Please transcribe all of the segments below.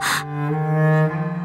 啊！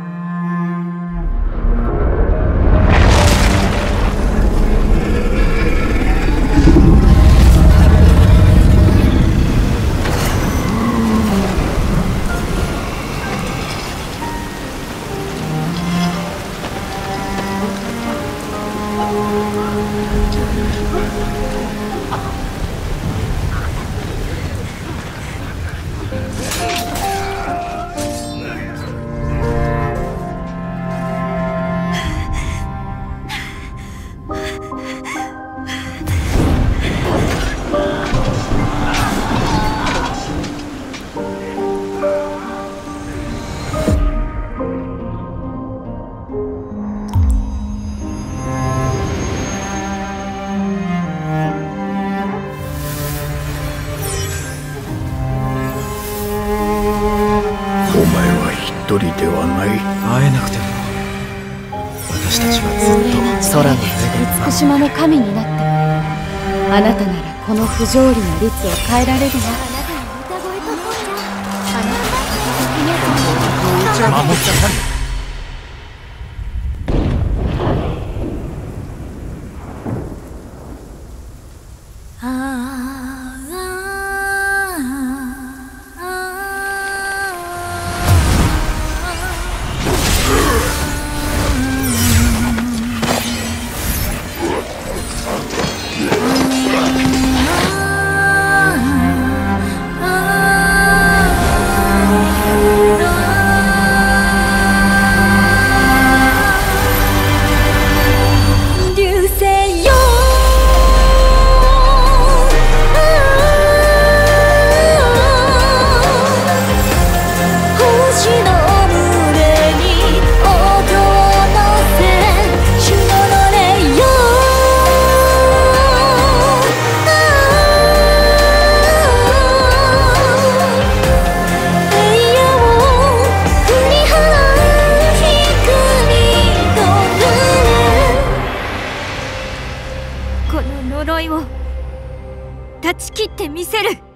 人ではない。会えなくても私たちはずっと。空の上で。美島の神になってあなたならこの不条理な律を変えられるわ。あなたの歌声と声じゃあ。なたが守ってされこの呪いを断ち切ってみせる。